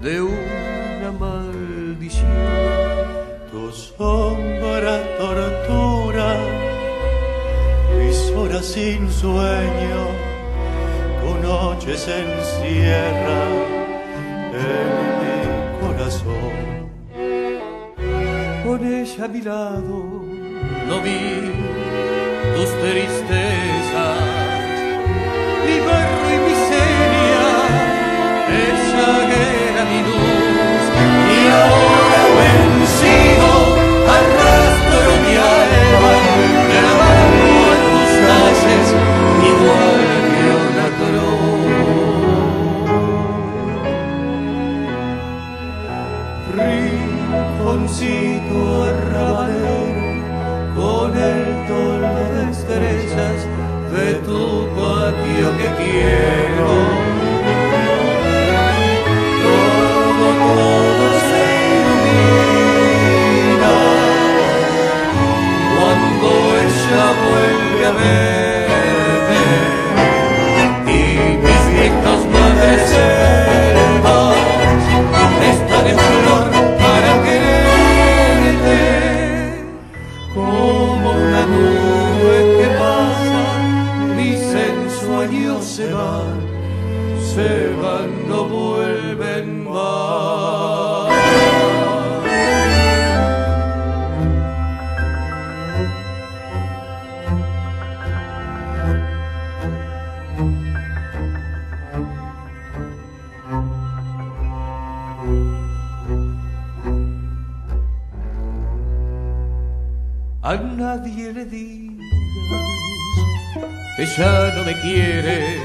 de una maldición. Tu sombra tortura mis horas sin sueño, tu noche se encierra en mi corazón. Con ella a mi lado no vi tus tristezas se van, se van, no vuelven más. A nadie le digas que ya no me quieres.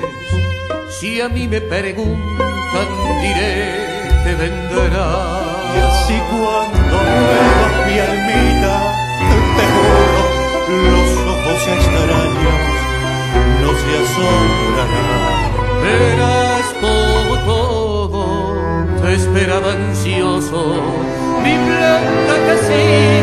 Si a mí me preguntan, diré que vendrás. Y así cuando muevas mi almita, te juro, los ojos extraños no se asombrarán. Verás como todo te esperaba ansioso mi blanca casita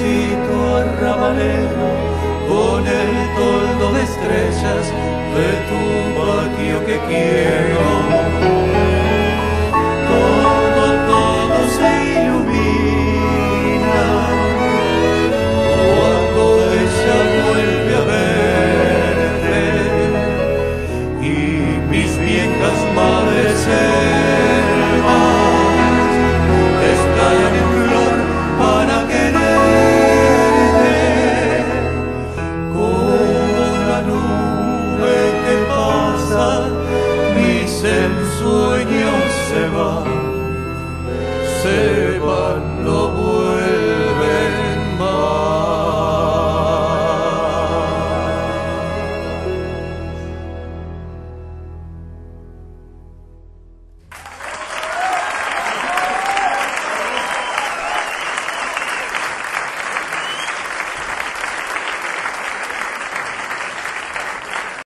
rinconcito arrabalero con el toldo de estrellas de tu patio que quiero ensueño se va. Se